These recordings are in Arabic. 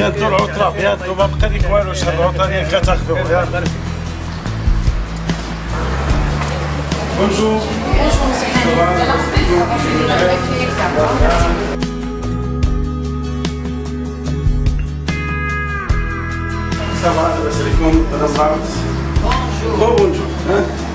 بيانتو العطله بيانتو ما بقى لك والو شهر العطله ديالك غتاخذو يلا بونجور سافا لاباس عليكم مدام رامز بونجور بونجور Bonjour.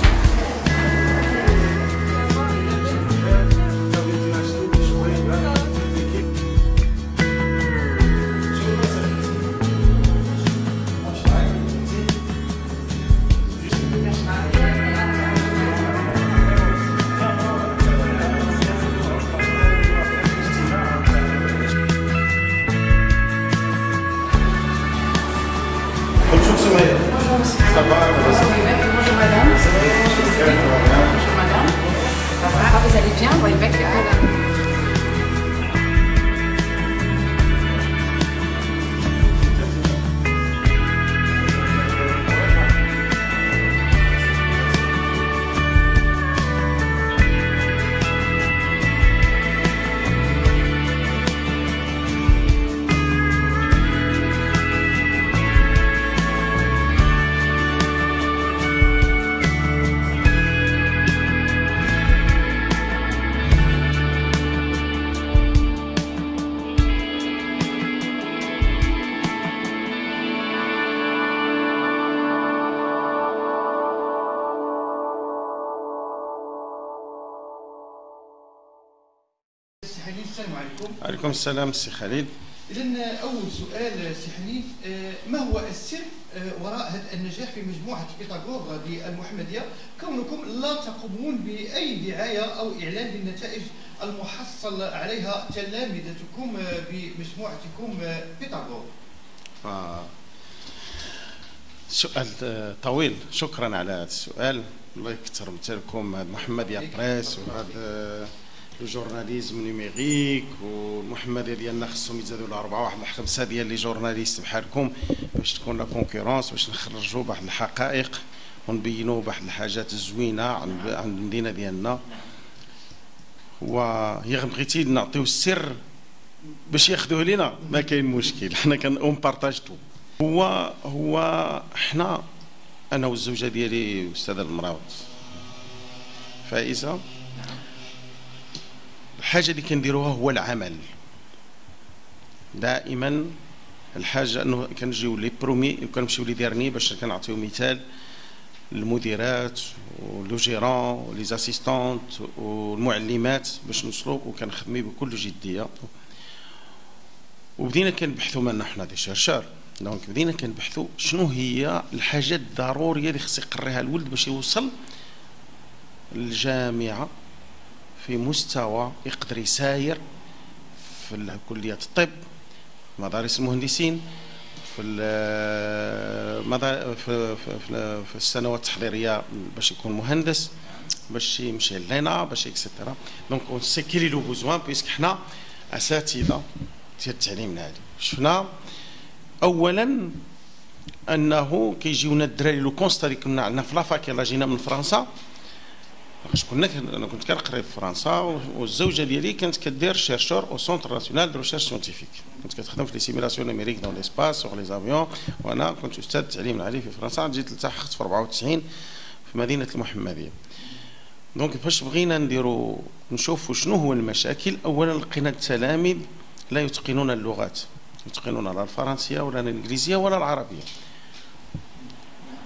السلام سي خالد. اذا أول سؤال سي حنين آه، ما هو السر آه، وراء هذا النجاح في مجموعة بيتاغور المحمدية؟ كونكم لا تقومون بأي دعاية أو إعلان بالنتائج المحصل عليها تلامذتكم آه، بمجموعتكم بيتاغور. ف- سؤال طويل. شكرا على هذا السؤال. الله يكثر مثالكم هذا محمد يا بريس وهذا le journalisme numérique والمحمديه ديالنا خصهم يزادوا لها اربعه واحد خمسه ديال les journalistes بحالكم باش تكون la concurrence باش نخرجوا بواحد الحقائق ونبينوا بواحد الحاجات الزوينة عن المدينة ديالنا. وهي بغيتي نعطيو السر باش ياخذوه لينا؟ ما كاين مشكل حنا كن on partage tout هو هو حنا أنا والزوجة ديالي أستاذة المراوت فائزة؟ الحاجة اللي كنديروها هو العمل. دائما الحاجة أنه كنجيو les premiers وكنمشيو les derniers باش كنعطيو مثال المديرات و le gérant و les assistantes والمعلمات باش نوصلوا وكنخدمي بكل جدية. وبدينا كنبحثوا مالنا حنا des chercheurs donc بدينا كنبحثوا شنو هي الحاجات الضرورية اللي خص يقريها الولد باش يوصل للجامعة. في مستوى يقدر يساير في كلية الطب مدارس المهندسين في في في- في- السنوات التحضيرية باش يكون مهندس باش يمشي لنا باش et cetera donc on sait que le besoin puisque حنا أساتذة ديال التعليم العالي شفنا اولا أنه كيجيونا الدراري le constat اللي كنا عندنا في la fac جينا من فرنسا باش كنا كن- أنا كنت كنقري في فرنسا والزوجة ديالي كانت كدير chercheur au Centre national de recherche scientifique كنت كتخدم في les simulations numériques dans l'espace sur les avions وأنا كنت أستاذ التعليم العالي في فرنسا. جيت التحقت في 94 في مدينة المحمدية. donc باش بغينا نديرو نشوفوا شنو هو المشاكل اولا لقينا التلاميذ لا يتقنون اللغات. يتقنون لا الفرنسية ولا الإنجليزية ولا العربية.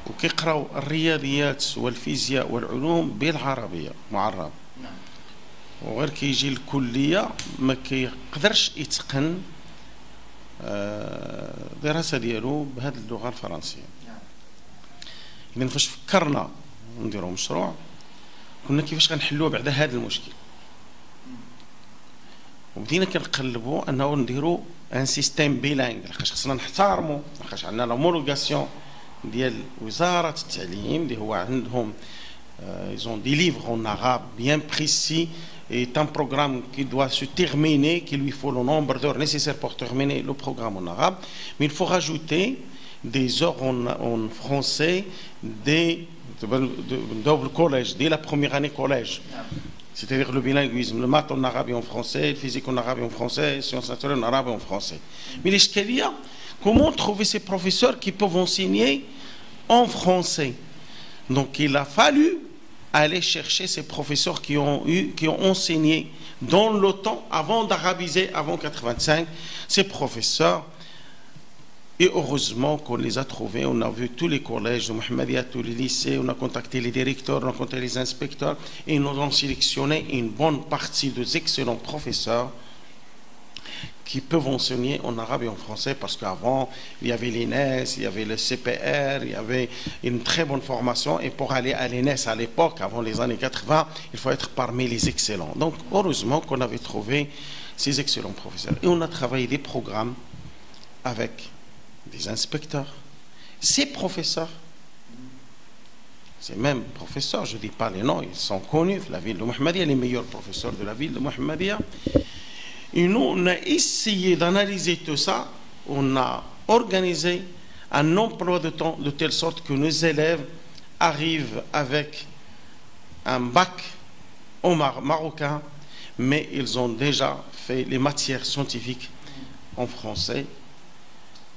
وكيقراو الرياضيات والفيزياء والعلوم بالعربية معرب. نعم وغير كيجي الكلية ما كيقدرش يتقن آه، الدراسه ديالو بهذه اللغة الفرنسية. اذا فاش فكرنا نديرو مشروع كنا كيفاش غنحلوا بعدا هذا المشكل. وبدينا كنقلبوا أنه نديروا un système bilingue لحقاش خصنا نحترموا لحقاش عندنا l'homologation ديال وزاره التعليم اللي هو عندهم euh, ils ont des livres en arabe bien précis et un programme qui doit se terminer, qu'il lui faut le nombre d'heures nécessaires pour terminer le programme en arabe. Mais il faut rajouter des heures en, en français dès le double collège, dès la première année collège. نعم C'est-à-dire le bilinguisme, le maths en arabe et en français, le physique en arabe et en français, les sciences naturelles en arabe et en français. Mais l'ishkalia, comment trouver ces professeurs qui peuvent enseigner en français? Donc il a fallu aller chercher ces professeurs qui ont, enseigné dans temps, avant d'arabiser, avant 85, ces professeurs. Et heureusement qu'on les a trouvés. On a vu tous les collèges de Mohamedia, tous les lycées, on a contacté les directeurs, on a contacté les inspecteurs et nous avons sélectionné une bonne partie des excellents professeurs qui peuvent enseigner en arabe et en français parce qu'avant, il y avait l'INES, il y avait le CPR, il y avait une très bonne formation. Et pour aller à l'INES à l'époque, avant les années 80, il faut être parmi les excellents. Donc, heureusement qu'on avait trouvé ces excellents professeurs. Et on a travaillé des programmes avec des inspecteurs, ces professeurs. Ces mêmes professeurs, je ne dis pas les noms, ils sont connus, la ville de Mohammedia, les meilleurs professeurs de la ville de Mohammedia. Et nous, on a essayé d'analyser tout ça. On a organisé un emploi de temps de telle sorte que nos élèves arrivent avec un bac au marocain, mais ils ont déjà fait les matières scientifiques en français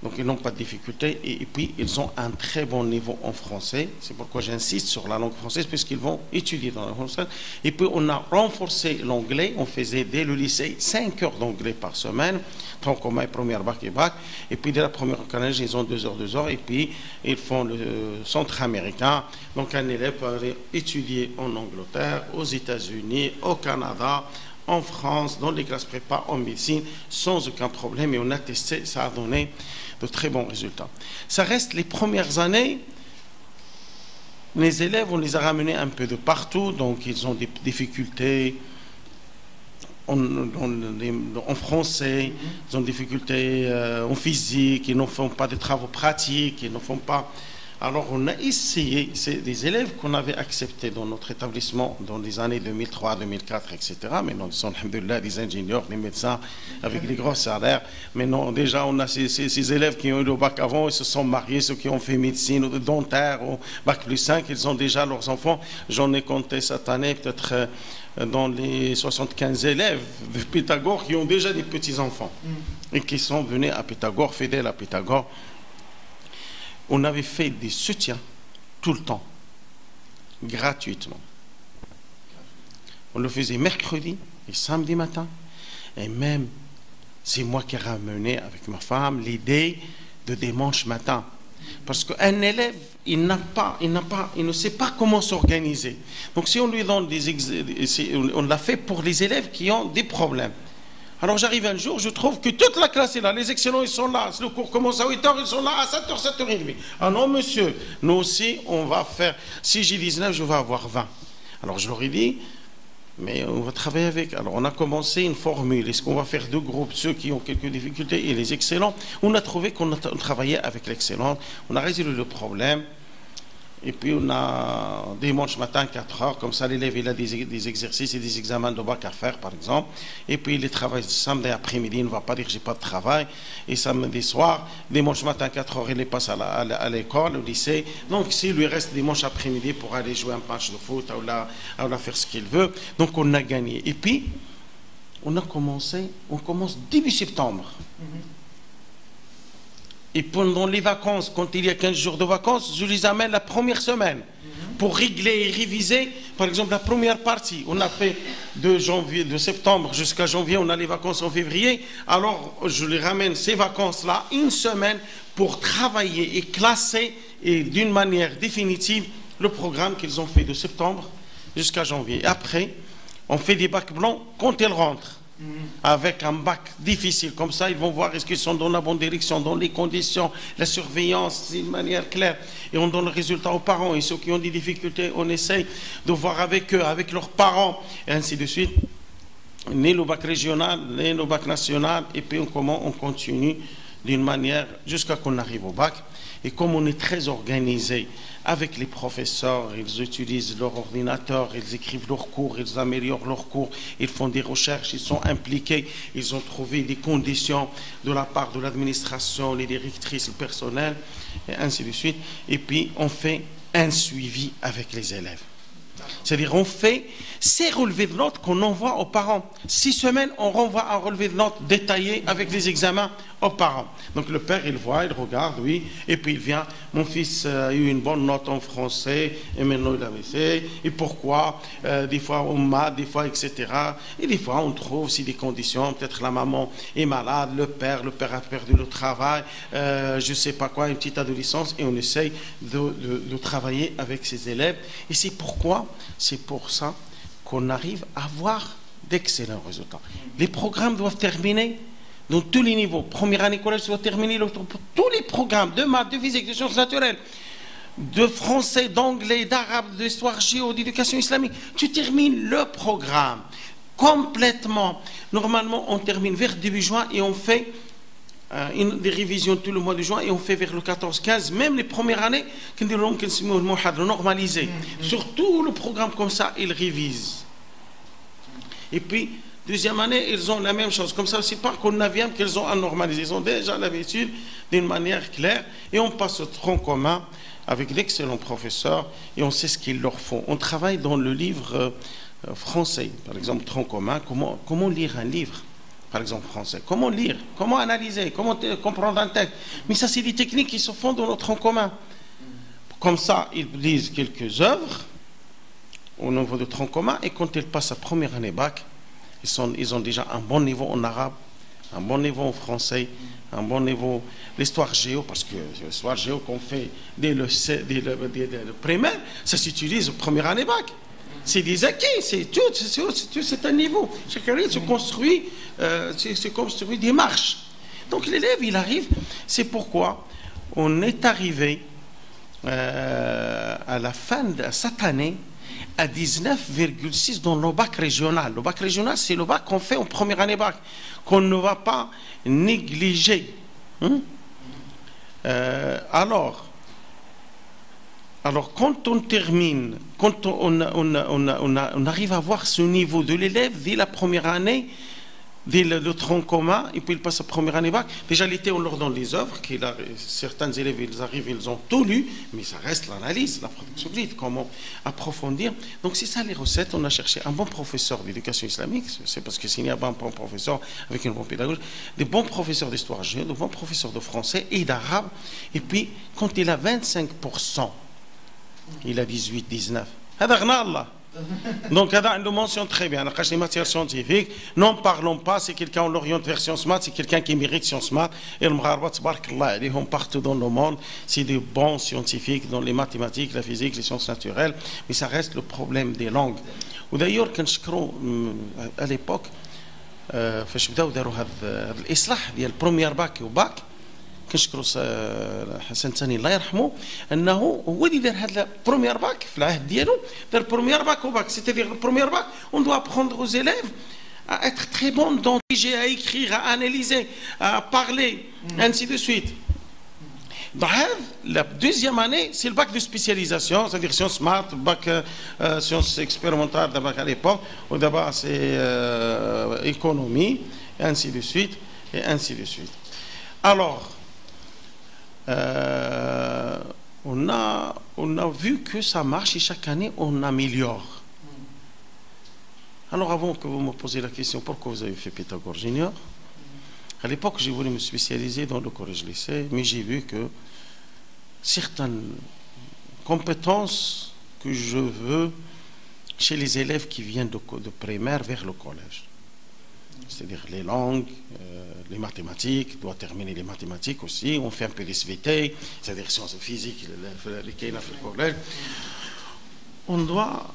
donc ils n'ont pas de difficulté et, puis ils ont un très bon niveau en français. C'est pourquoi j'insiste sur la langue française puisqu'ils vont étudier dans la langue française. Et puis on a renforcé l'anglais. On faisait dès le lycée 5 heures d'anglais par semaine, tronc commun, première bac et bac. Et puis dès la première collège, ils ont 2 heures, 2 heures. Et puis ils font le centre américain. Donc un élève peut aller étudier en Angleterre, aux États-Unis, au Canada, en France, dans les classes prépa en médecine, sans aucun problème. Et on a testé, ça a donné de très bons résultats. Ça reste les premières années. Les élèves, on les a ramenés un peu de partout, donc ils ont des difficultés en, français, ils ont des difficultés euh, en physique, ils ne font pas de travaux pratiques, ils ne font pas alors on a essayé, c'est des élèves qu'on avait acceptés dans notre établissement dans les années 2003, 2004, etc. Mais nous sont, des ingénieurs, des médecins avec des gros salaires. Mais non, déjà on a ces, élèves qui ont eu le bac avant, ils se sont mariés, ceux qui ont fait médecine ou dentaire ou bac plus 5, ils ont déjà leurs enfants. J'en ai compté cette année peut-être euh, dans les 75 élèves de Pythagore qui ont déjà des petits-enfants mm. et qui sont venus à Pythagore, fidèles à Pythagore on avait fait des soutiens tout le temps, gratuitement. On le faisait mercredi et samedi matin. Et même, c'est moi qui ai ramené avec ma femme l'idée de dimanche matin. Parce qu'un élève, il n'a pas, il n'a pas, il ne sait pas comment s'organiser. Donc si on lui donne des, on l'a fait pour les élèves qui ont des problèmes. Alors j'arrive un jour, je trouve que toute la classe est là, les excellents ils sont là, le cours commence à 8h, ils sont là à 7h, 7h30. Ah non monsieur, nous aussi on va faire, si j'ai 19, je vais avoir 20. Alors je leur ai dit, mais on va travailler avec. Alors on a commencé une formule, est-ce qu'on va faire deux groupes, ceux qui ont quelques difficultés et les excellents? On a trouvé qu'on travaillait avec l'excellent, on a résolu le problème. Et puis on a dimanche matin 4 heures, comme ça l'élève il a des, exercices et des examens de bac à faire par exemple. Et puis il travaille samedi après-midi, il ne va pas dire j'ai pas de travail. Et samedi soir, dimanche matin 4 heures, il passe à l'école, au lycée. Donc s'il lui reste dimanche après-midi pour aller jouer un match de foot ou là, ou faire ce qu'il veut, donc on a gagné. Et puis on a commencé, on commence début septembre. Mm-hmm. Et pendant les vacances, quand il y a 15 jours de vacances, je les amène la première semaine pour régler et réviser, par exemple, la première partie. On a fait de septembre jusqu'à janvier, on a les vacances en février. Alors, je les ramène ces vacances-là, une semaine, pour travailler et classer d'une manière définitive le programme qu'ils ont fait de septembre jusqu'à janvier. après, on fait des bacs blancs quand ils rentrent avec un bac difficile. Comme ça, ils vont voir est-ce qu'ils sont dans la bonne direction, dans les conditions, la surveillance d'une manière claire. Et on donne le résultat aux parents. Et ceux qui ont des difficultés, on essaye de voir avec eux, avec leurs parents, et ainsi de suite. Ni le bac régional, ni le bac national, et puis comment on continue d'une manière jusqu'à qu'on arrive au bac. Et comme on est très organisé avec les professeurs, ils utilisent leur ordinateur, ils écrivent leurs cours, ils améliorent leurs cours, ils font des recherches, ils sont impliqués, ils ont trouvé des conditions de la part de l'administration, les directrices, le personnel, et ainsi de suite. Et puis on fait un suivi avec les élèves. C'est-à-dire, on fait ces relevés de notes qu'on envoie aux parents. Six semaines, on renvoie un relevé de notes détaillé avec les examens aux parents. Donc le père, il voit, il regarde, oui, et puis il vient, mon fils euh, a eu une bonne note en français, et maintenant il a fait, et pourquoi euh, Des fois on maths, des fois, etc. Et des fois on trouve aussi des conditions, peut-être la maman est malade, le père, le père a perdu le travail, euh, je ne sais pas quoi, une petite adolescence, et on essaye de, de travailler avec ses élèves. Et c'est pourquoi, c'est pour ça qu'on arrive à avoir d'excellents résultats. Les programmes doivent terminer dans tous les niveaux. Première année collège doit terminer tous les programmes de maths, de physique, de sciences naturelles, de français, d'anglais, d'arabe, d'histoire géo, d'éducation islamique. Tu termines le programme complètement. Normalement, on termine vers début juin et on fait euh, une, des révisions tout le mois de juin et on fait vers le 14-15, même les premières années, normalisé. Mm, mm. Surtout le programme comme ça, ils révisent. Et puis, deuxième année, ils ont la même chose. Comme ça, c'est pas qu'au neuvième qu'ils ont à normaliser. Ils ont déjà l'habitude d'une manière claire. Et on passe au tronc commun avec d'excellents professeurs et on sait ce qu'ils leur font. On travaille dans le livre euh, français, par exemple, tronc commun. Comment, comment lire un livre par exemple français? Comment lire? Comment analyser? Comment comprendre un texte? Mais ça, c'est des techniques qui se font dans notre tronc commun. Comme ça, ils lisent quelques œuvres au niveau de tronc commun et quand ils passent à première année bac, ils, ont déjà un bon niveau en arabe, un bon niveau en français, un bon niveau l'histoire géo, parce que l'histoire géo qu'on fait dès le, primaire, ça s'utilise au première année bac. C'est des acquis, c'est tout, c'est un niveau. Chaque année se construit, euh, se construit des marches. Donc l'élève, il arrive, c'est pourquoi on est arrivé euh, à la fin de cette année à 19,6 dans le bac régional. Le bac régional, c'est le bac qu'on fait en première année bac, qu'on ne va pas négliger. Hein? Euh, alors, quand on termine, quand on, on, arrive à voir ce niveau de l'élève dès la première année, dès le, tronc commun, et puis il passe à première année bac. Déjà l'été, on leur donne les œuvres, a, certains élèves, ils arrivent, ils ont tout lu, mais ça reste l'analyse, la production de comment approfondir. Donc c'est ça les recettes, on a cherché un bon professeur d'éducation islamique, c'est parce que s'il n'y a pas un bon professeur avec une bonne pédagogie, des bons professeurs d'histoire géo, de bons professeurs de français et d'arabe, et puis quand il a 25%, il a 18, 19, donc, a une mention très bien. Les matières scientifiques, n'en parlons pas. C'est quelqu'un, on l'oriente vers sciences maths, c'est quelqu'un qui mérite sciences maths. Et le ils sont partout dans le monde. C'est des bons scientifiques dans les mathématiques, la physique, les sciences naturelles. Mais ça reste le problème des langues. Ou d'ailleurs, à l'époque, فاش بداو داروا هذا الاصلاح ديال البروميير باك وباك كنشكروا حسن ثاني الله يرحمه انه هو اللي دار هذا بروميير باك في العهد ديالو دار بروميير باك وباك سيتيفير بروميير باك اون دو ابروندر aux élèves à être très bon dans à écrire, à analyser, à parler, ainsi de suite. Bref, la deuxième année, c'est le bac de spécialisation, c'est-à-dire sciences maths, bac euh, sciences expérimentales d'abord à l'époque, ou d'abord c'est euh, économie, et ainsi de suite, et ainsi de suite. Alors, euh, on, a, on a vu que ça marche et chaque année on améliore. Alors avant que vous me posiez la question pourquoi vous avez fait Pythagore Junior, à l'époque j'ai voulu me spécialiser dans le collège-lycée, mais j'ai vu que certaines compétences que je veux chez les élèves qui viennent de, de primaire vers le collège c'est-à-dire les langues, euh, les mathématiques, doit terminer les mathématiques aussi, on fait un peu SVT, c'est-à-dire sciences physiques, les on doit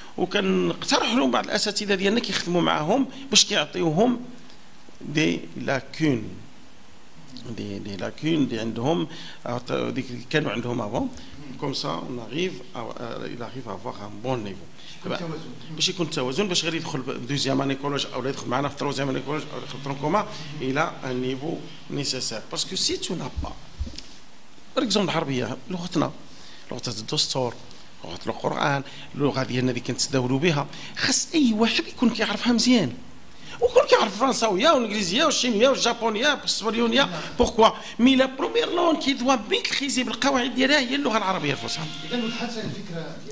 وكنقترح لهم بعض الأساتذة ديالنا كيخدموا معاهم باش كيعطيوهم دي لاكون دي دي لاكون دي عندهم. ديك كانوا عندهم افون كوم سا اون اريف إلى اريف افواغ ان بون نيفو باش يكون التوازن باش غير يدخل دوزيام اني كولوج أو يدخل معنا في تروزيام اني كولوج أو يدخل ترونكوما إلى ان نيفو نيسيسير باسكو سي تو نا با بار اكزومبل العربيه لغتنا لغه الدستور لغة القرآن اللغة ديالنا اللي كنتداولوا بها. خاص أي واحد يكون كيعرفها مزيان. وكل كيعرف الفرنساويه والانجليزيه والشينيه والجابونيه والاسبانيونيه pourquoi mais la première langue qu'il doit maîtriser بالقواعد ديالها هي اللغة العربيه الفصحى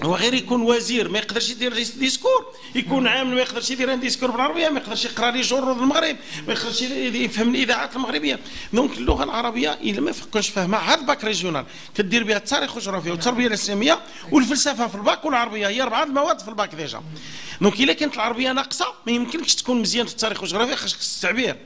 هو غير يكون وزير ما يقدرش يدير discours. يكون عامل ما يقدرش يدير discours بالعربية ما يقدرش يقرأ les journaux المغرب ما يقدرش يفهم الاذاعات المغربية. donc اللغة العربية إلا ما كنتش فاهمها عاد bac régional. كدير بها التاريخ والجغرافيا والتربية الإسلامية والفلسفة في الباك والعربية هي أربعة المواد في ال bac déjà. donc إلا كانت العربية ناقصة ما يمكنكش تكون مزيان في التاريخ والجغرافيا خاصك التعبير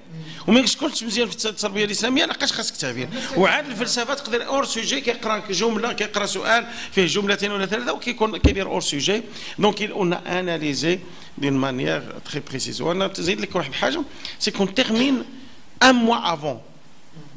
وما يمكنش مزيان في التربيه الاسلاميه لقاش خاصك التعبير وعاد الفلسفه تقدر اور سوجي كيقرا جمله كيقرا سؤال فيه جملتين ولا ثلاثه وكيكون كيدير اور سوجي دونك اون اناليزي دون مانيير تري بريسيز وانا تزيد لك واحد الحاجه سي كون تيرمين ان موا افون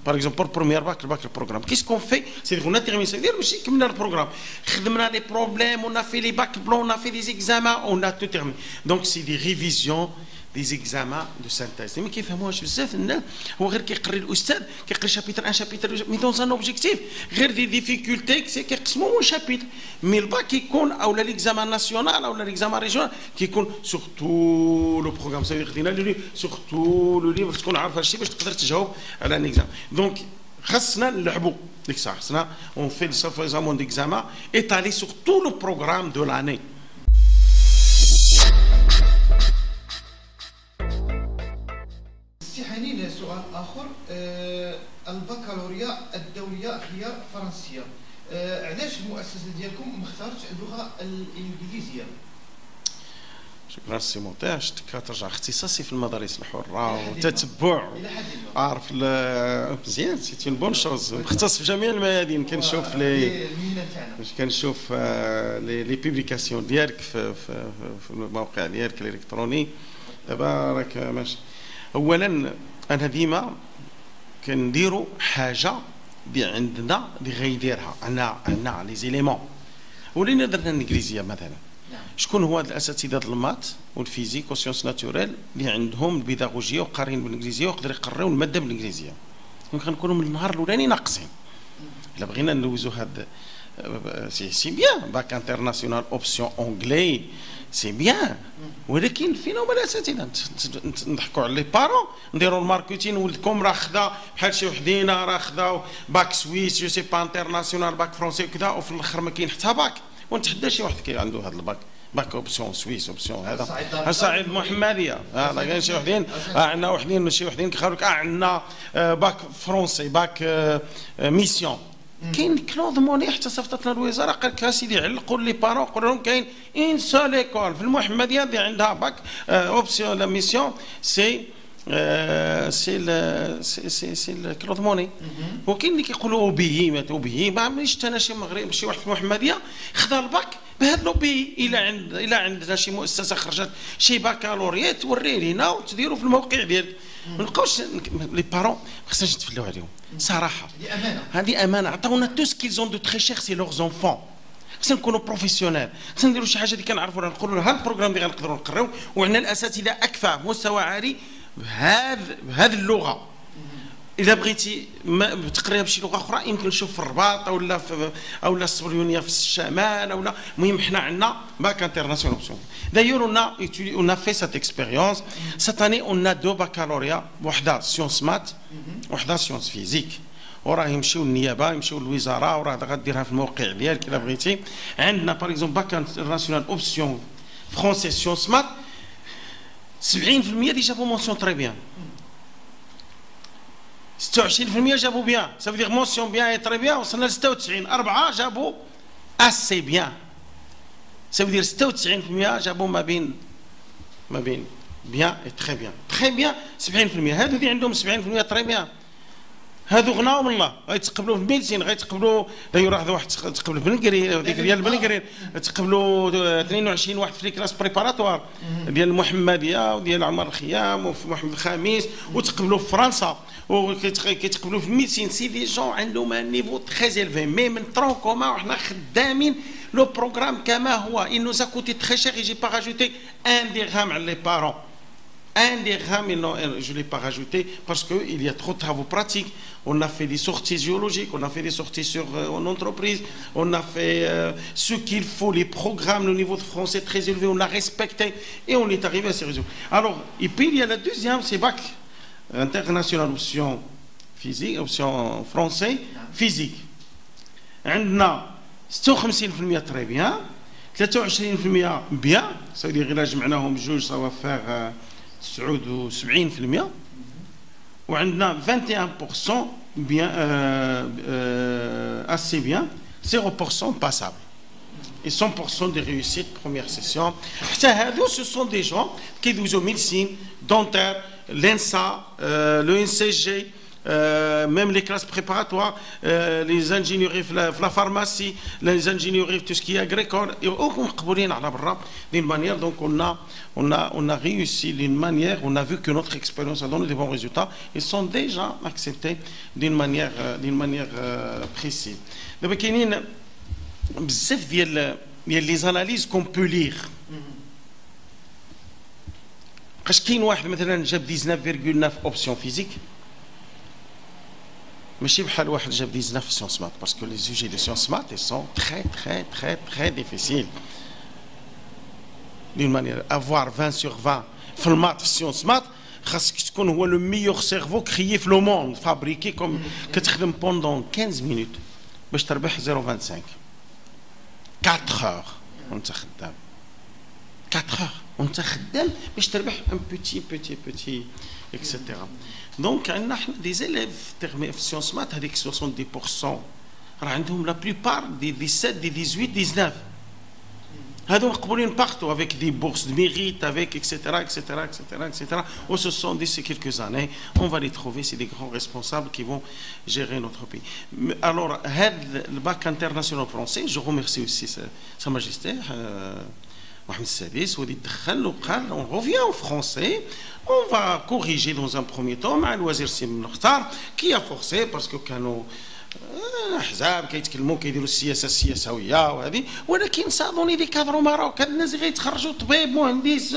باغ اكزومبل بور بروميير باك الباك البروغرام كيس كون في سي اون تيرمين سي دير ماشي كملنا البروغرام خدمنا لي بروبليم اون في لي باك بلون اون في دي زيكزامان اون تو تيرمين دونك سي دي ريفيزيون دي زيكزامان دو سانتيز ما كيفهموهاش بزاف الناس هو غير كيقري الاستاذ كيقري شابيتر ان شابيتر مي دون ان اوبجيكتيف غير دي ديفيكولتي سي كيقسمو مون شابيتر مي الباك كيكون او ليكزامان ناسيونال او ليكزامان ريجيونال كيكون سور تو لو بروغرام سي خدينا لو سور تو لو ليفر تكون عارف هادشي باش تقدر تجاوب على ان اكزامان دونك خاصنا نلعبوا ديك الساعه خاصنا اون في سافيزامون ديكزامان ايتالي سور تو لو بروغرام دو لاني سؤال آخر. آه البكالوريا الدولية خيار فرنسية. آه علاش المؤسسة ديالكم ما اختارتش اللغة الإنجليزية؟ شكرا سي موطيع شتك ترجع اختصاصي في المدارس الحرة وتتبع. عارف مزيان سي اون بون شوز مختص في جميع الميادين. كنشوف لي كنشوف آه، لي لي بيبليكاسيون ديالك في في في الموقع ديالك الإلكتروني. دابا راك ماشي. اولا أنا ديما كنديروا حاجة اللي عندنا اللي غيديرها عندنا عندنا لي زيليمون. ولينا درنا الانجليزيه مثلا. نعم. شكون هو هاد الأساتذة ال maths وال physique وال sciences naturelles اللي عندهم البيداغوجية وقارين بالانجليزيه ويقدروا يقريو المادة بالانجليزيه donc غنكونوا من النهار الأولاني ناقصين. إلا بغينا ندوزو هاد c'est bien bac international option anglais c'est bien ولكن فينا هما الاساتذه نضحكوا على les parents نديروا ال marketing ولدكم راه خدا بحال شي وحدين راه خداو bac suisse je sais pas international bac français وكذا وفي الآخر ما كاين حتى باك ونتحدى شي واحد كي عنده هذا ال bac bac option suisse option هذا صعيد دار صعيد محمديه هذا كاين شي وحدين عندنا وحدين شي وحدين آه عندنا bac français bac mission كاين Claude Monet حتى صيفطت لنا الوزارة قال لك سيدي علقوا les parents قولوا لهم كاين une seule école في المحمدية اللي عندها bac option la mission c'est سي سي سي سي موني وكاين اللي كيقولوا اوبيي ما اوبيي ما عمريش أنا شي مغرب شي واحد في المحمدية خذا الباك بهذا لوبي إلى عند إلى عندنا شي مؤسسة خرجت شي باكالوريا توري لينا وتديروا في الموقع ديالك ما نبقاوش لي بارون ما خصناش نتفلاو عليهم صراحة. دي أمانة. هذه أمانة. عطاونا تو سكيلز دو تري شير سي لوغ زونفون خصنا نكونوا بروفيسيونيل خصنا نديروا شي حاجة اللي كنعرفوا راه نقولوا لها البروغرام اللي غنقدروا نقراو. وعندنا الأساتذة اكفاء مستوى عالي. بهذا بهذه اللغة. إلا بغيتي ما تقريها بشي لغة أخرى يمكن نشوف في الرباط أو لا في أو لا الصبريونيه في الشمال أو لا. المهم حنا عندنا bac international option d'ailleurs on on fait cette expérience cette année on a deux baccalauréats وحده sciences maths وحده sciences physiques وراه يمشيو النيابه يمشيو للوزاره وراه غديرها في الموقع ديالك الا بغيتي عندنا par exemple bac international option français sciences maths 70% اللي جابوا mention très bien 26% جابوا bien. ça veut dire mention bien et très bien وصلنا ل 96 4 جابوا assez bien ça veut dire 96% جابوا ما بين ما بين bien et très bien très bien 70% هادو اللي عندهم 70% très bien هذو غناهم الله. غيتقبلوا في ال médecine غيتقبلوا داير هذا واحد تقبل بنكري ديك ديال بنكري تقبلوا 22 واحد في كلاس بريباراتوار ديال المحمديه وديال عمر الخيام وفي محمد الخامس وتقبلوا في فرنسا. وكيتقبلوا في الميديسين. سي دي جون عندهم ان نيفو تري الفي مي من ترون كوما وحنا خدامين لو بروغرام كما هو. Il nous a coûté très cher et j'ai pas rajouté un dirham على لي بارون Un des rames, euh, je ne l'ai pas rajouté parce qu'il y a trop de travaux pratiques. On a fait des sorties géologiques, on a fait des sorties sur, euh, en entreprise, on a fait euh, ce qu'il faut, les programmes, le niveau de français très élevé, on l'a respecté et on est arrivé à ces résultats. Alors, et puis il y a la deuxième, c'est BAC, international option physique, option français, physique. On a 56% très bien, 23% bien, ça veut dire que là, je vais faire. Euh, faire 79% وعندنا 21% bien euh, euh, assez bien 0% passable et 100% de réussite première session ce sont des gens qui ont médecine dentaire l'ENSA euh, le NCG euh, même les classes préparatoires, euh, les ingénieries, la, la, pharmacie, les ingénieries, tout ce qui est agricole, et d'une manière, donc on a, on a, on a réussi d'une manière, on a vu que notre expérience a donné des bons résultats, ils sont déjà acceptés d'une manière, euh, d'une manière précise. Donc, il y a les analyses qu'on peut lire. Mm-hmm. Parce qu'il y a 19,9 options physiques. ماشي بحال واحد جاب 19 في سيونس مات باسكو لي سوجي دي سيونس مات ils sont très très très très difficiles d'une manière avoir 20 sur 20 في المات في سيونس مات خاصك تكون هو لو ميور سيرفو كريي في لو موند فابريكي كوم كتخدم بوندون 15 مينوت باش تربح 0.25 4 اور وانت خدام 4 اور وانت خدام باش تربح ان بوتي بوتي بوتي اكسيتيرا دونك عندنا حنا دي زيليف تيرمي في سيونس مات هذيك 70% راه عندهم لا بلوبار دي 17 دي 18 19 هادو مقبولين بارتو افيك دي بورس دو ميريت افيك اكسيتيرا اكسيتيرا اكسيتيرا اكسيتيرا و سو سون ديسي كيلكوز اني اون فا لي تروفي سي دي غران ريسبونسابل كي فون جيري نوتر بي الوغ هاد الباك انترناسيونال فرونسي جو ريميرسي اوسي سا ماجيستير Mohamed Sadis, où il on revient en français, on va corriger dans un premier temps مع الوزير سي مختار qui a forcé parce que كانوا احزاب كيتكلموا كيديروا السياسة السياسويه وهذه ولكن صادوني دي كادرو ماروك هاد الناس غيتخرجوا طبيب مهندس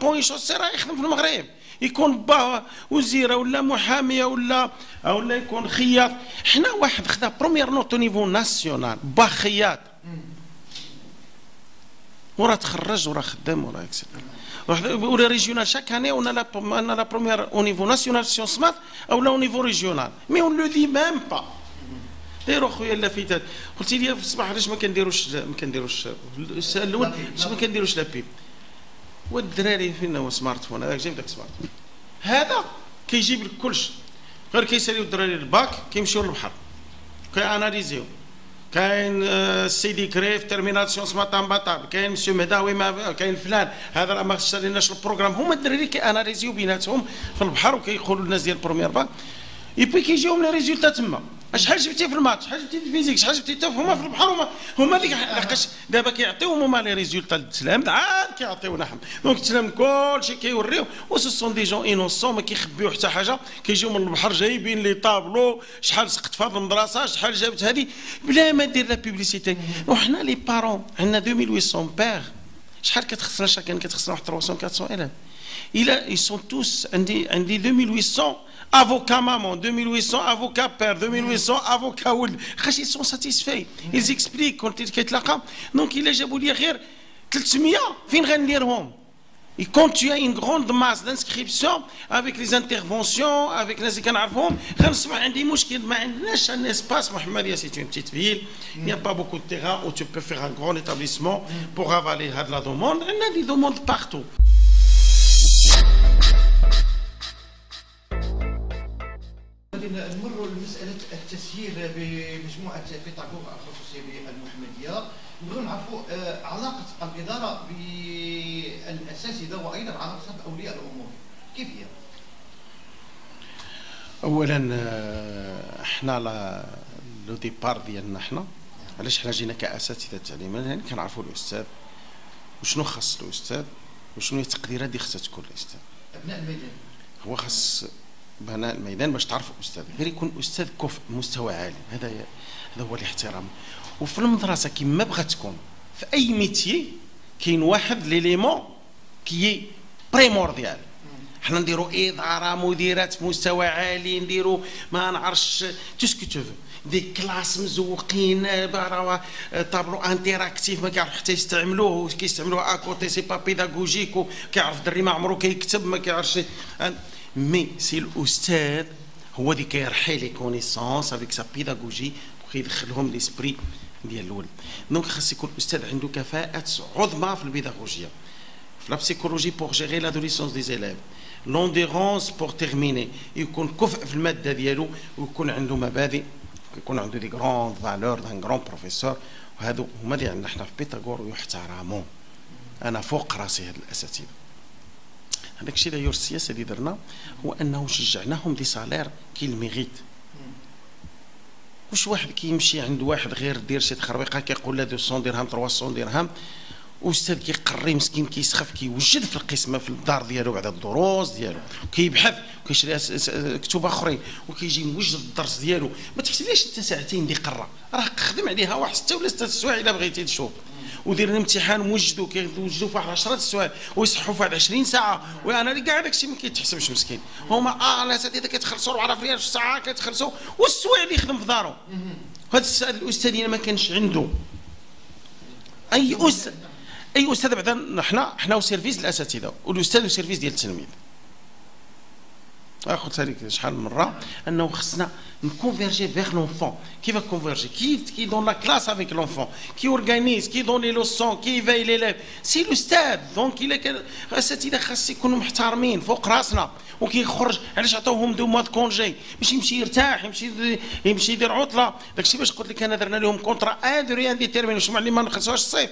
بوين شوسي راه يخدم في المغرب يكون با وزيره ولا محاميه ولا ولا يكون خياط حنا واحد خدا بروميير نوت نيفو ناسيونال با خياط وراه تخرج وراه خدام وراه اكسيتيرا ولا ريجيونال شاك اني اون لا اون لا بروميير أو نيفو ناسيونال سيونس مات أو لا أو نيفو ريجيونال. مي أون لو دي ميم با. دايروا خويا اللافيتات قلتي لي في الصباح علاش ما كنديروش ما كنديروش السؤال الأول علاش ما كنديروش لابيب والدراري فين هو سمارت فون هذاك جايب داك سمارت. فون هذا كيجيب لك كلشي غير كيساليو الدراري الباك كيمشيو للبحر. كياناليزيو. كاين السيدي كريف تيرميناسيون سماطان بطاب كاين مسيو مهداوي ما كاين فلان. هذا ما خصناش البروغرام هما الدراري كياناليزيو بيناتهم في البحر وكيقولوا الناس ديال البروميير باك اي كيجيهم لي ريزولتا تما شحال جبتي في الماتش شحال جبتي في الفيزيك شحال جبتي حتى هما في البحر هما هما ديك لحقاش دابا كيعطيوهم هما لي ريزولتا للتسلام عاد كيعطيونا حنا دونك التسلام كلشي كيوريو و سو سون دي جون انوسون ما كيخبيو حتى حاجة كيجيو من البحر جايبين لي طابلو شحال سقط في المدرسة شحال جابت هذه بلا ما دير لا بيبليسيتي وحنا لي بارون عندنا 2800 بير شحال كتخسرنا شاكان كتخسرنا واحد 300 400 الف إلى اي سون توس عندي عندي 2800 Avocat maman, 2800, avocat père, 2800, mm. avocat oul. Ils sont satisfaits. Mm. Ils expliquent quand ils quittent Donc il est, je vous dire, 300, fin et quand tu as une grande masse d'inscriptions, avec les interventions, avec les un espace, c'est une petite ville, il n'y a mm. pas beaucoup de terrain où tu peux faire un grand établissement pour avaler la demande. On a des demandes partout. غادي نمروا لمسألة التسيير بمجموعة بيتاغوغ الخصوصية بالمحمدية. نبغيو نعرفوا آه، علاقة الإدارة بالاساتذه وأيضا علاقه أولياء الأمور. كيف هي؟ اولا آه، إحنا لا لو ديبار ديالنا إحنا علاش حنا جينا كأساتذة التعليم؟ يعني كنعرفوا الأستاذ وشنو خاص الأستاذ وشنو هي التقديرات اللي خاصها تكون الأستاذ؟ أبناء الميدان هو خاص بناء الميدان باش تعرفوا الاستاذ غير يكون أستاذ كفء مستوى عالي هذا هذا هو الاحترام. وفي المدرسة كما بغات تكون في أي ميتيي كاين واحد ليليمون كي primordial حنا نديروا إدارة مديرات مستوى عالي نديروا ما نعرفش tout ce que tout des classes مزوقين tableau interactif ما كيعرف حتى يستعملوه كيستعملوه à côté c'est pas pédagogique كيعرف دري ما عمرو كيكتب ما كيعرفش. mais c'est الاستاذ هو اللي كيرحي les connaissances avec sa pédagogie وكيدخلهم l'esprit ديال الولد donc خاص يكون الاستاذ عنده كفاءات عظمى في البيداغوجيا في لا بسيكولوجي بور جيري لادوليسونس دي زيليف لونديرونس بور تيرميني يكون كفء في الماده ديالو ويكون عنده مبادئ يكون عنده دي غروند فالور دان غرون بروفيسور وهذو هما اللي عندنا حنا في بيتاغور ويحترموا أنا فوق راسي هاد الاساتذه هذاك الشيء دايور السياسة اللي درنا هو أنه شجعناهم دي سالير كي الميغيت. واش واحد كيمشي عند واحد غير دير شي تخربيقة كيقول له 200 درهم 300 درهم أستاذ كيقري مسكين كيسخف كيوجد في القسمة في الدار ديالو بعد الدروس ديالو كيبحث كيشري كتب آخرين وكيجي موجد الدرس ديالو. ما تحسبليش أنت ساعتين دي قرا راه خدم عليها واحد ستة ولا ستة سوايع إلا بغيتي تشوف. ودير الامتحان موجدو كيوجدوا في واحد 10 سوايع ويصحوا في واحد 20 ساعه وأنا كاع داكشي ما كيتحسبش مسكين. هما آه الاساتذه كيتخلصوا 4 ريال في الساعة كيتخلصوا والسوايع اللي يخدم في دارو. هذا الأستاذ ما كانش عنده. أي أستاذ أي أستاذ بعدا حنا حنا سيرفيس الأساتذة والأستاذ سيرفيس ديال التلميذ. قلت لك شحال من مره انه خصنا نكونفيرجي فيغ لونفون كيف كونفيرجي كي كي دون لا كلاس افيك لونفون كي اورغانيز كي دون لي لوسون كي في ليليف سي لوستاذ دونك الا كان الاساتذه خاص يكونوا محترمين فوق راسنا وكيخرج علاش عطاوهم دو موا كونجي باش يمشي يرتاح يمشي يمشي يدير عطله داكشي باش قلت لك انا درنا لهم كونترا ان ديتيرمين واش معلم ما نخلصوهاش الصيف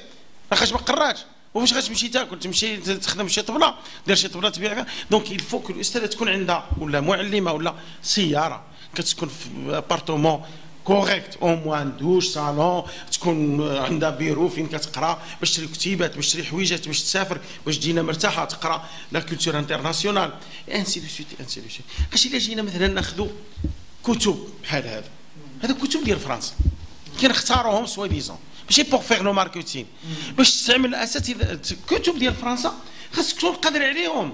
لاخاطش ما قراش وفاش غتمشي تاكل تمشي تخدم شي طبلة دير شي طبلة تبيع دونك الفوك الاستاذه تكون عندها ولا معلمة ولا سيارة. كتكون في ابارتومون كوريكت أو موان دوش صالون تكون عندها بيرو فين كتقرأ. باش تشري كتيبات باش تشري حويجات باش تسافر باش تجينا مرتاحة تقرأ لا كولتور انترناسيونال ainsi de suite ainsi de suite اش إلا جينا مثلا ناخذوا كتب بحال هذا. هذا كتب ديال فرنسا. كنختاروهم soi-disant ماشي pour faire le marketing باش تستعمل الاساتذه الكتب ديال فرنسا خاصك تكون قادر عليهم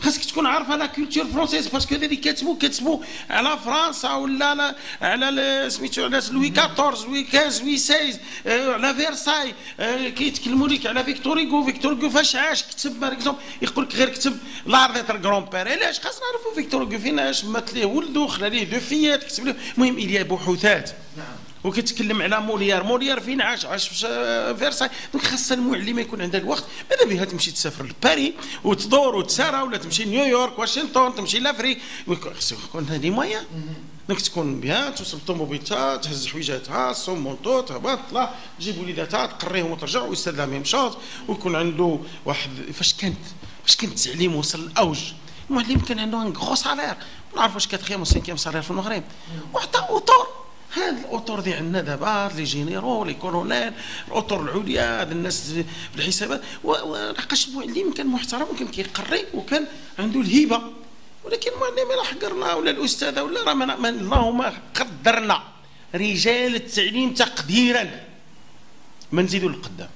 خاصك تكون عارف على culture française parce que اللي كاتبوا كاتبوا على فرنسا ولا على سميتو على لوي 14 لوي 15 لوي 16 على فيرساي كيتكلموا لك على فيكتور ايغو فيكتور ايغو فاش عاش كتب par exemple يقول لك غير كتب l'art d'être grand-père علاش خاصنا نعرفوا فيكتور ايغو فين عاش مات ليه ولدو خلا ليه deux fillettes كتب له المهم اليا بحوثات نعم وكتكلم على موليار. موليار فين؟ عاش عاش في فيرساي. donc خاص المعلمه يكون عندها الوقت ماذا بها تمشي تسافر لباري وتدور وتسارى ولا تمشي نيويورك واشنطن تمشي l'Afrique خاص يكون هذه مويا. donc تكون bien توصل الطوموبيلتها تهز حويجاتها son manteau تهبط طلع تجيب وليداتها تقريهم وترجع والاستاذ la même chose. ويكون عنده واحد فاش كانت؟ فاش كان التعليم وصل الاوج المعلم كان عنده un gros salaire ما نعرف واش quatrième salaire في المغرب. وحتى hauteur هاد الأطر اللي عندنا دابا les généraux les colonels الأطر العليا هاد الناس في الحسابات ولقاش المعلم كان محترم وكان كيقري وكان عنده الهيبة ولكن المعلم الا حقرنا ولا الأستاذة ولا راه اللهم قدرنا. رجال التعليم تقديرا. ما نزيدوا للقدام.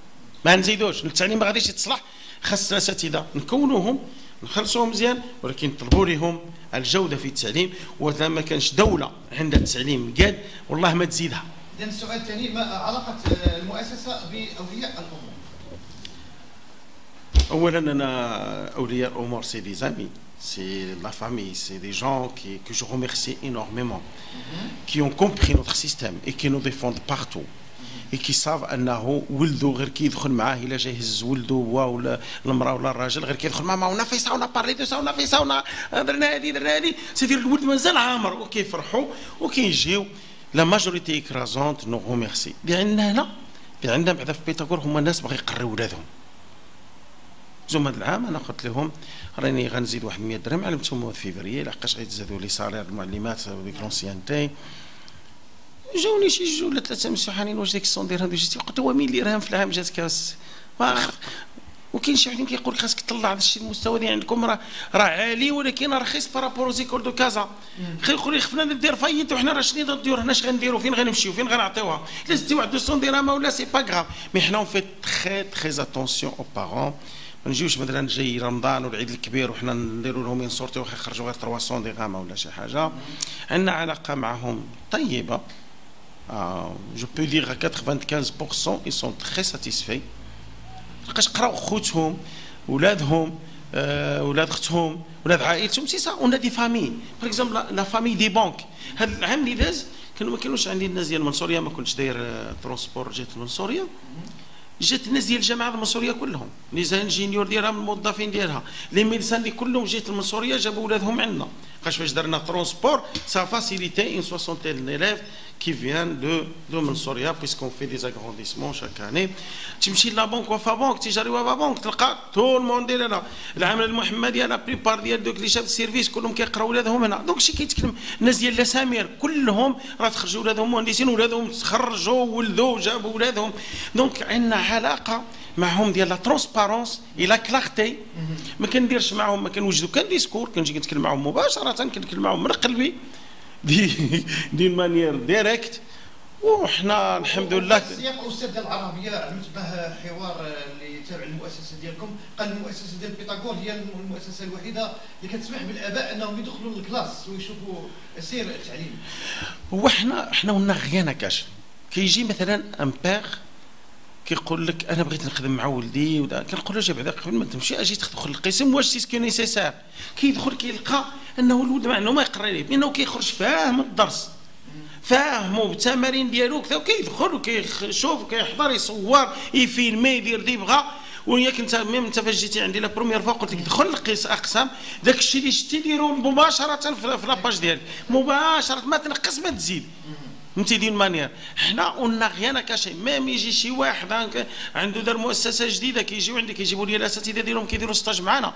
ما نزيدوش. التعليم ما غاديش يتصلح. خاص الأساتذة. نكونوهم نخلصوهم مزيان ولكن طلبوا لهم الجودة في التعليم واذا ما كانش دولة عندها التعليم قاد والله ما تزيدها اذا السؤال الثاني ما علاقة المؤسسة بأولياء الأمور اولا أنا أولياء الأمور سي دي زامي c'est la famille, c'est des gens qui, que je remercie énormément, mm -hmm. qui ont compris notre système et qui nous défendent partout. كيصاب انه ولده غير كيدخل معاه الا جاي يهز ولده هو ولا المراه ولا الراجل غير كيدخل ماما ونا فيسا ونا بارلي دو ونا فيسا ونا درنا هادي درنا هادي c'est-à-dire الولد مازال عامر وكيفرحوا وكيجيو la majorité écrasante nous remercient اللي عندنا هنا اللي عندنا بعدا في بيتاغور هما الناس باغي يقريو ولادهم زوم هذا العام أنا قلت لهم راني غنزيد واحد 100 درهم علمتهم في فيفري لحقاش غيتزادوا لي salaire المعلمات avec l'ancienneté جاوني شي جوج ولا ثلاثة مساكين واش ديك الصوندير هذو جيتي قلت هو مين اللي راهم في العام جاتك وكاين شي وحدين كيقول لك خاصك تطلع هذا الشيء المستوى اللي عندكم راه راه عالي ولكن رخيص par rapport aux écoles de Casa يقول لي خفنا ندير faillite وحنا راه شنو نديرو؟ حنا اش غنديرو؟ فين غنمشيو؟ فين غنعطيوها؟ لا زدتي واحد 200 درهم ولا c'est pas grave mais حنا on fait très très attention aux parents ما نجيوش مثلا جاي رمضان والعيد الكبير وحنا نديروا لهم une sortie واخا يخرجوا غير 300 درهم ولا شي حاجة. عندنا علاقة معهم طيبة. je peux dire 95% ils sont très satisfaits لقاش قراو خوتهم ولادهم آه، ولاد اختهم ولاد عائلتهم c'est ça on dit famille par exemple la famille des banques هذا العام اللي داز كانوا ما كانوش عندي الناس ديال المنصوريه ما كنتش داير transport جيت المنصوريه جات الناس ديال الجامعة المنصورية كلهم. les ingénieurs ديالها من الموظفين ديالها. les médecins اللي كلهم جيت المنصورية جابوا ولادهم عندنا. فاش فاش درنا transport ça facilitait une soixantaine qui viennent de, de Mansoria, puisqu'on fait des agrandissements chaque année. تمشي la banque وفا بنك تجاري وفا بنك تلقى tout le monde هنا العمل المحمدي la plupart ديال دوك les chefs de service كلهم كيقراو ولادهم هنا. donc شي كيتكلم الناس ديال لاسامير كلهم راه تخرجوا ولادهم مهندسين ولادهم تخرجوا ولدوا جابوا ولادهم. donc عندنا علاقة معهم ديال la transparence et la clarté ما كنديرش معهم ما كنوجدوا un discours كنجي كنتكلم معهم مباشرة كنتكلم معهم من قلبي. de de manière directe وحنا الحمد لله. السياق أستاذ العربية علمت به حوار اللي تابع المؤسسة ديالكم. قال المؤسسة ديال بيتاغور هي المؤسسة الوحيدة اللي كتسمح بالآباء أنهم يدخلوا لل classe ويشوفوا سير التعليم. هو حنا حنا قلنا rien à cacher كيجي مثلا un père كيقول لك أنا بغيت نخدم مع ولدي كنقول له بعدا قبل ما تمشي أجي تدخل القسم واش c'est nécessaire كيدخل كيلقى أنه الولد مع أنه ما يقرأ ليه لأنه كيخرج فاهم الدرس فاهمو بالتمارين ديالو كذا وكيدخل وكيشوف وكيحضر يصور ي filmer يدير اللي بغا. وياك أنت même أنت فاش جيتي عندي la première fois قلت لك دخل القيس أقسام داك الشيء اللي شتي ديرو مباشرة في la page ديالك. مباشرة ما تنقص ما تزيد. فهمتي d'une manière حنا قلنا rien à cacher. même يجي شي واحد عنده دار مؤسسة جديدة كيجيو عندي كيجيبوا لي الاساتذه ديالهم كيديروا stage معنا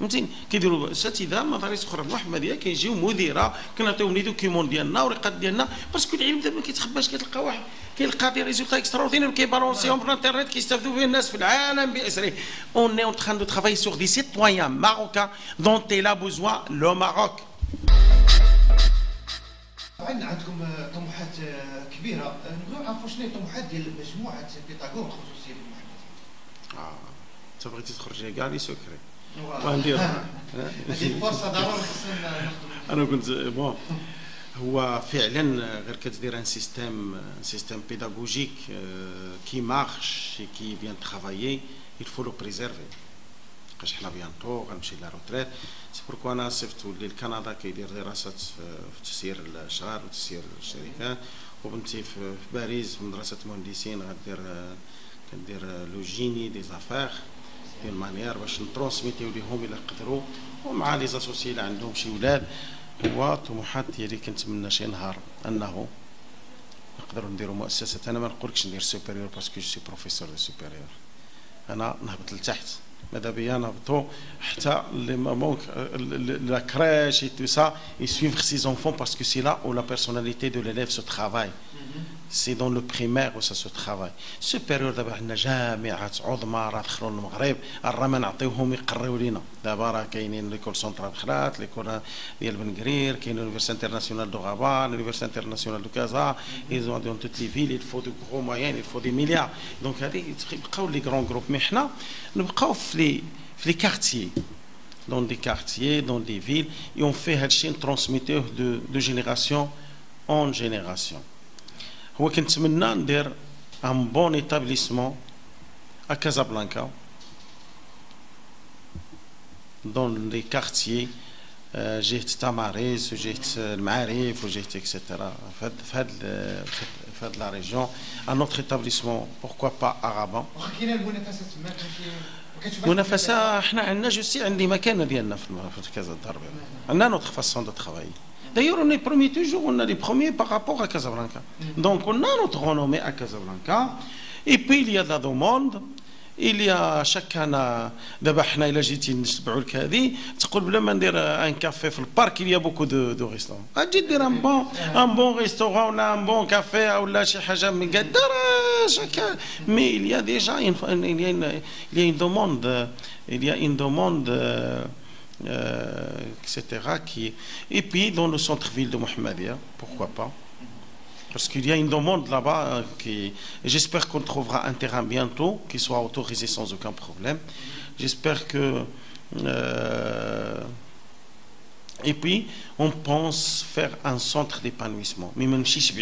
فهمتيني كيديروا اساتذه مدارس أخرى. محمدية كيجيو مديرة. كنعطيوهم les documents ديالنا ورقات ديالنا. parce que العلم دابا ما كيتخباش كتلقى واحد كيلقى des résultats extraordinaires كي balancer هم في الانترنت كيستافدوا به الناس في العالم بأسره. on est en train de travailler sur des citoyens marocains dont il a besoin le Maroc عندنا عندكم طموحات كبيرة. نبغيو نعرفوا شنو هي الطموحات ديال مجموعة بيتاغور خصوصيه بالمحمديه آه انت بغيتي تخرج كاع les secrets وندير هذه الفرصه ضروري خصنا أنا كنت bon هو فعلا غير كتدير un système un système pédagogique qui marche qui est bien travaillé il faut le préserver. لقاش حنا bientôt غنمشي la retraite c'est pourquoi أنا صيفط ولدي لكندا كيدير دراسات في تسيير الاشغال وتسيير الشركات وبنتي في باريس في مدرسه مهندسين غدير كدير le génie des affaires de manière باش ن transmettre و ليهم إلى قدروا ومع les associés اللي عندهم شي ولاد هو طموحات ديالي كنتمنى شي نهار انه نقدروا نديروا مؤسسه أنا ما نقولكش ندير سوبيريور باسكو جو سي بروفيسور دو سوبيريور أنا نهبط لتحت ماذا بيا نهبطوا حتى لي مامون لا كريش et tout ça et suivre ses enfants parce que c'est là où la personnalité de l'élève se travaille سي دون لو بريمير وسا سو ترافاي سوبيريور دابا عندنا جامعات عظمى راه دخلوا للمغرب راه ما نعطيوهم يقريو لينا دابا راه كاينين ليكول سونترال خرات ليكول ديال بن قرير كاين لونيفرسيتي انترناسيونال دو غابا لونيفرسيتي انترناسيونال دو كازا ايزون دون توت لي فيل il faut de gros moyens il faut des milliards دونك هذه يبقاو لي غران جروب مي حنا نبقاو في لي في لي كارتيي dans des quartiers, dans des villes, et on fait un transmetteur de, de génération en génération. هو كنتمنى ندير ان بون ايتابليسمون ا كازابلانكا دون لي كارتيي جهه تماريس وجهه المعارف وجهه اكسيتيرا في هاد في هاد لا ريجيون ان اوتر ايتابليسمون بوركوا با ارابان واخا كاينه المنافسه تما منافسه حنا عندنا جوسي عندي مكانه ديالنا في كازا الدار عندنا نوتر فاسون دو ترافاي D'ailleurs, on est premier toujours, on a les premiers par rapport à Casablanca. Donc, on a notre renommée à Casablanca. Et puis, il y a de la demande. إليا شاك انا دابا حنا الا جيتي نتبعوا لك هذه تقول بلا ما ندير ان كافي في البارك اليا بوكو دو دو ريستورون اجي دير ان بون ان بون ريستورون ولا ان بون كافي ولا شي حاجه من قدر شاك مي اليا ديجا il y a une il y a une demande il y a une demande euh, etc qui et puis dans le centre-ville de Mohammedia pourquoi pas parce qu'il y a une demande là-bas euh, qui. J'espère qu'on trouvera un terrain bientôt qui soit autorisé sans aucun problème. J'espère que. Euh, et puis, on pense faire un centre d'épanouissement. Mais même si je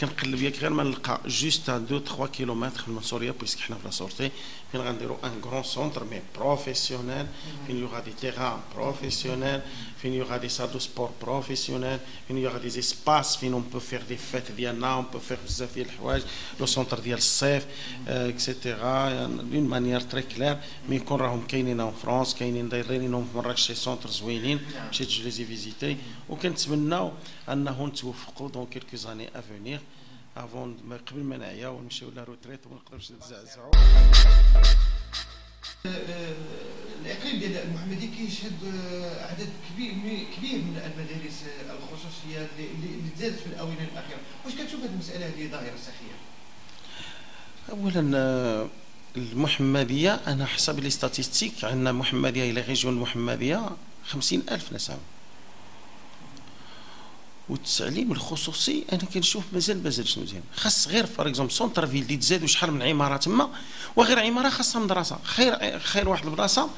كنقلب ياك غير ما نلقى جوست 2 3 كيلومتر من سوريا بويسك حنا في لا سورتي فين غنديروا ان غران سونتر مي بروفيسيونيل فين يوغا دي تيران بروفيسيونيل فين يوغا دي سال دو سبور بروفيسيونيل فين يوغا دي اسباس فين اون بو فير دي فيت ديالنا اون بو فير بزاف ديال الحوايج لو سونتر ديال الصيف اكسيتيرا دون مانيير تري كلير مي يكون راهم كاينين اون فرونس كاينين دايرينهم في مراكش شي سونتر زوينين مشيت جو ليزي فيزيتي وكنتمناو انه نتوفقوا دون كيلكو زاني افونيغ افون قبل ما نعيا ونمشيو لا روتريت وما نقدروش نتزعزعوا الاقليم ديال المحمدي كيشهد عدد كبير كبير من المدارس الخصوصية اللي تزادت في الأونة الأخيرة. واش كتشوف هذه المسألة هذه ظاهرة صحيه اولا المحمدية أنا حسب les statistiques عندنا محمدية et la région المحمديه خمسين ألف نسمه والتعليم الخصوصي أنا كنشوف مازال مازالش مزيان خاص غير par exemple centre-ville اللي تزادوا شحال من عمارة تما وغير عمارة خاصها مدرسة. غير غير واحد البلاصه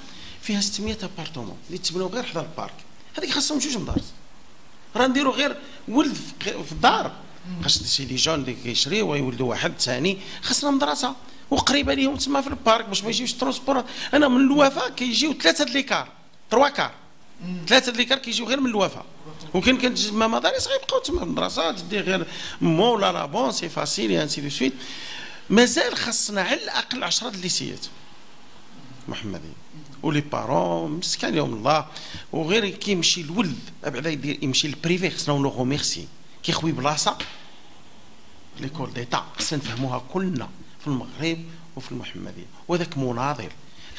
فيها 600 appartements اللي تبنوا غير حدا ال parc. هذيك خاصهم جوج مدارس. راه نديروا غير ولد في الدار. خاص c'est des jeunes اللي كيشريو ويولدوا واحد ثاني. خاصنا مدرسة. وقريبة ليهم تما في ال parc باش ما يجيوش transport. أنا من الوفا كيجيو ثلاثة les cars trois cars. ثلاثة les cars كيجيو غير من الوفا وكان كتجمع مدارس غيبقاو تما المدرسات دير غير مو ولا لا bon c'est facile ainsi de suite. مازال خاصنا على الأقل 10 الليسيات. محمدين و les parents مسكين عليهم الله. وغير كيمشي الولد بعدا يدير يمشي لل privé خصنا le remercier كيخوي بلاصة l'école d'état خصنا نفهموها كلنا في المغرب وفي المحمديه وذاك مناضل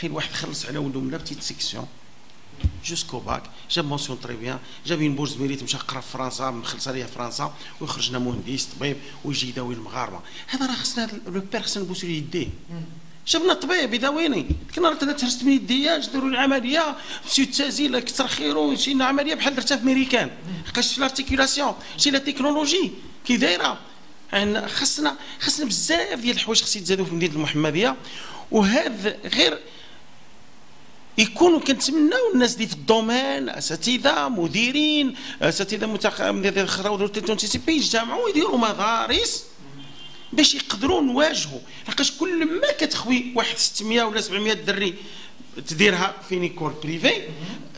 غير واحد خلص على ولده من la petite section. jusqu'au bac جاب mention très bien جاب une bourse mérite مشى قرا في فرنسا مخلص عليها فرنسا ويخرج لنا مهندس طبيب ويجي يداوي المغاربه هذا راه خصنا le père خصنا نبوسو يديه جبنا طبيب يداويني كنا راه تهرست من يديا داروا العملية مشيت تازيل كثر خيرو شي عمليه بحال درتها في ميريكان لقيت في l'articulation شي la technologie كي دايره خصنا خصنا بزاف ديال الحوايج خص يتزادوا في مدينه المحمديه وهذا غير يكونوا كنتمناو الناس دي في ال domaine أساتذة مديرين أساتذة متخ... خراو تونسيسيبي يجتمعوا ويديروا مدارس باش يقدروا نواجهوا. لقاش كل ما كتخوي واحد 600 ولا 700 دري تديرها في نيكول بريفي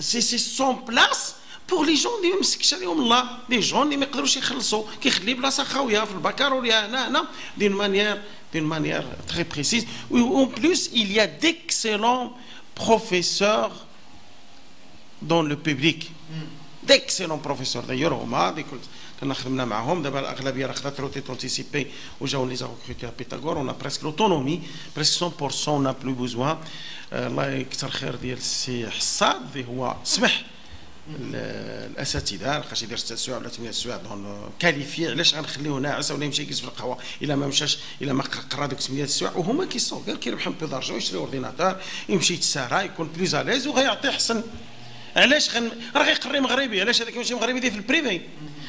سي سي سون بلاص بور لي جون اللي ما مسكش عليهم. الله لي جون اللي ما يقدروش يخلصوا كيخلي بلاصة خاوية في البكالوريا هنا هنا دين مانيير دين مانيير تري بريسيز و بلوس a d'excellents professeurs dans le public d'excellents professeurs d'ailleurs هما دي كنت كنا خدمنا معاهم دابا الاغلبيه راه خدات روتي تونتيسيبي وجاو لي زاكوكريتي ا بيتاغور اون بريسك لوتونومي بريسك 100% اون بلو بوزوان الله يكثر خير ديال السي حصاد اللي هو سمح الأساتذة لقاش يدير 6 سوايع ولا 8 سوايع donc qualifié علاش غنخليوه ناعس ولا يمشي يجلس في القهوه إلا ما مشاش إلا ما قرا دوك 8 سوايع وهما كيصون غير كيربح peu d'argent يشري ordinateur يمشي يتسارى يكون plus à l'aise وغيعطي احسن علاش غن راه غيقري مغربي علاش هذاك ماشي مغربي دير في ال privé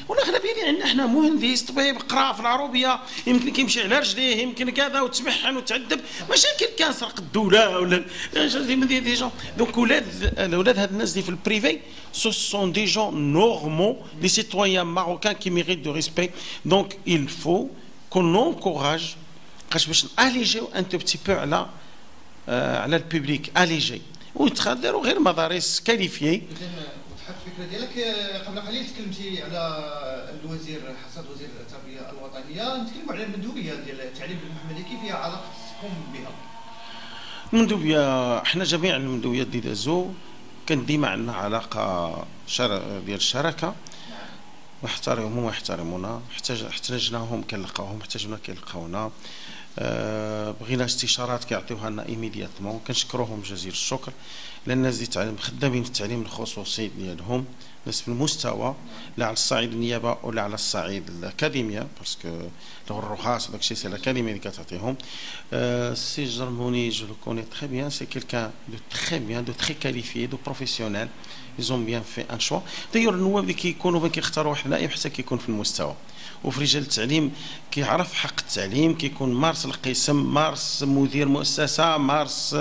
والأغلبية اللي عندنا حنا مهندس طبيب قرا في العروبيه يمكن كيمشي على رجليه يمكن كذا وتمحن وتعذب. مشاكل كان سرق الدولة ولا des gens. donc ولاد الاولاد هاد الناس اللي في ال privé ce sont des gens normal les citoyens marocains qui méritent du respect donc il faut qu'on encourage باش alléger un tout petit peu على على ال public alléger ويتخدروا غير مدارس qualifiées الفكرة ديالك قبل قليل تكلمتي على الوزير حسن وزير التربية الوطنية. نتكلموا على المندوبية ديال التعليم المحمدي كيف هي علاقتكم بها؟ المندوبية حنا جميع المندوبيات اللي دازو كان ديما عندنا علاقة شر... ديال الشراكة. واحترمهم ويحترمونا احتاج احتاجناهم كنلقاوهم احتاجونا كيلقاونا. بغينا استشارات كيعطيوها لنا immédiatement كنشكروهم جزيل الشكر لأن دي تعلم خدامين في التعليم الخصوصي ديالهم ناس في المستوى لا على الصعيد النيابة ولا على الصعيد الأكاديمية parce que le الرخص وداك الشيء c'est الأكاديمية اللي كتعطيهم. سي جرموني je le connais très bien c'est quelqu'un de très bien de très qualifié de professionnel ils ont bien fait un choix d'ailleurs النواب اللي كيكونوا كيختاروا النائب حتى كيكون في المستوى وفي رجال التعليم كيعرف حق التعليم كيكون مارس القسم مارس مدير مؤسسه مارس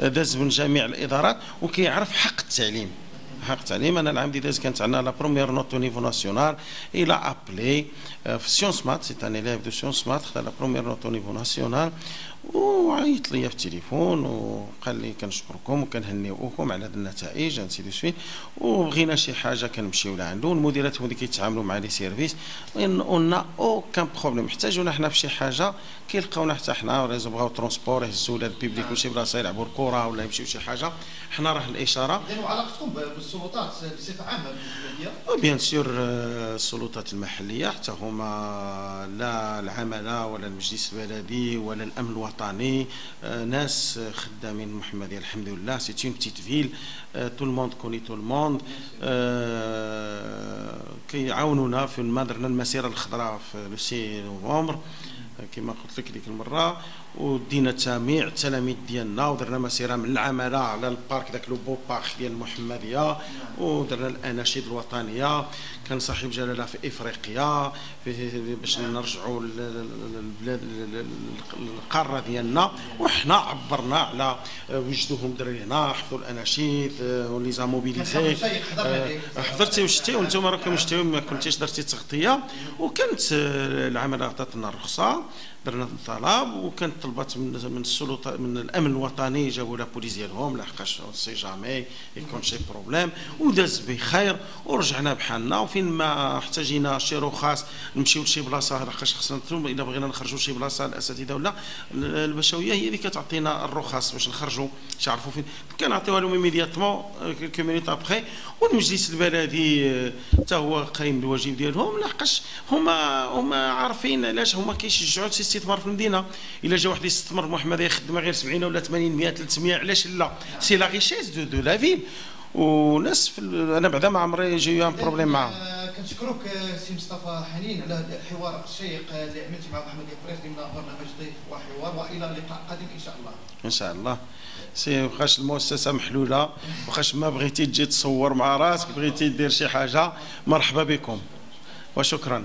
داز من جميع الادارات وكيعرف حق التعليم حق التعليم أنا العام دي داز كانت عندنا la première note niveau national إلى ابلي في sciences maths c'est un élève de sciences maths خدا la première note niveau national وعيط لي في التليفون وقال لي كنشكركم وكنهنيوكم على هذه النتائج ainsi de suite وبغينا شي حاجة كنمشيو لعندو. المديرات هما اللي كيتعاملوا مع les services. on n'a aucun problème. احتاجونا حنا في شي حاجة. كيلقاونا حتى حنا ولا بغاو transport يهزوا ولا ال public من شي بلاصه يلعبوا الكره ولا يمشيو شي حاجة. حنا راه الإشارة. اذا وعلاقتكم بالسلطات بصفة عامة bien sûr السلطات المحلية. حتى هما لا العمالة ولا المجلس البلدي ولا الأمن الوطني ناس خدامين محمديه الحمد لله c'est une petite ville tout le monde connaît tout le monde كيعاونونا في ما درنا المسيره الخضراء في le six novembre كما قلت لك ديك المره ودينا تجميع التلاميذ ديالنا ودرنا مسيره من العمالة على ال parc ذاك le beau parc ديال المحمديه ودرنا الأناشيد الوطنية. كان صاحب جلالة في إفريقيا باش نرجعوا للبلاد القارة ديالنا. وحنا عبرنا على وجدوهم درينا حفظوا الأناشيد و les a mobilisés حضرتي وشتي وأنتم راكم شتيو ما كنتيش درتي تغطية. وكانت العمالة عطات لنا الرخصة درنا طلب وكانت طلبات من من السلطه من الأمن الوطني جابوا la police ديالهم لحقاش si jamais يكون شي problème وداز بخير ورجعنا بحالنا وفين ما احتاجينا شي رخص نمشيو لشي بلاصة لحقاش خصنا إلا بغينا نخرجوا شي بلاصة الأساتذة ولا الباشوية هي اللي كتعطينا الرخص باش نخرجوا باش يعرفوا فين. كنعطيوها لهم immédiatement quelques minutes après والمجلس البلدي حتى هو قايم بالواجب ديالهم لحقاش هما هما عارفين علاش هما كيشجعوا الاستثمار في المدينة. إلا جا واحد يستثمر محمد يخدم غير 70 ولا 80 100 300 علاش لا؟ c'est la richesse de, de la ville. وناس في أنا بعدا ما عمري j'ai un problème معاهم. كنشكروك سي مصطفى حنين على هذا الحوار الشيق اللي عملتي مع محمد يفريس ضمن برنامج ضيف وحوار وإلى لقاء قادم إن شاء الله. إن شاء الله. سي بقاش المؤسسة محلولة بقاش ما بغيتي تجي تصور مع راسك بغيتي دير شي حاجة مرحبا بكم. وشكرا.